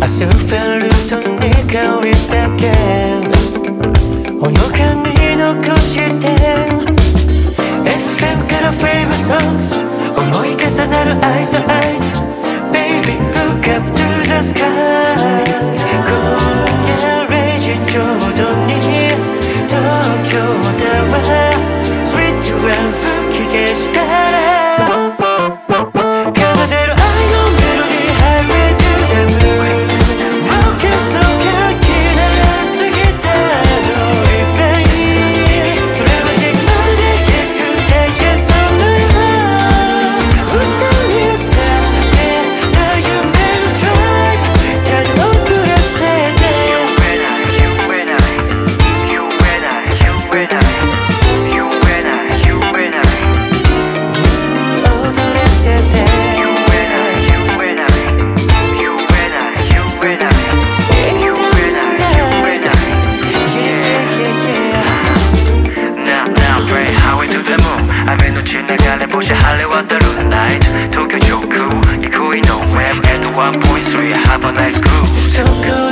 アスファルトに香りだけ。おのかに残して。FM からフェイブソース。思い重なる愛想 지나가는 보시 할래와 through the night 도쿄 조쿠 이코이 노웸 at 1.3 have a nice group 도쿄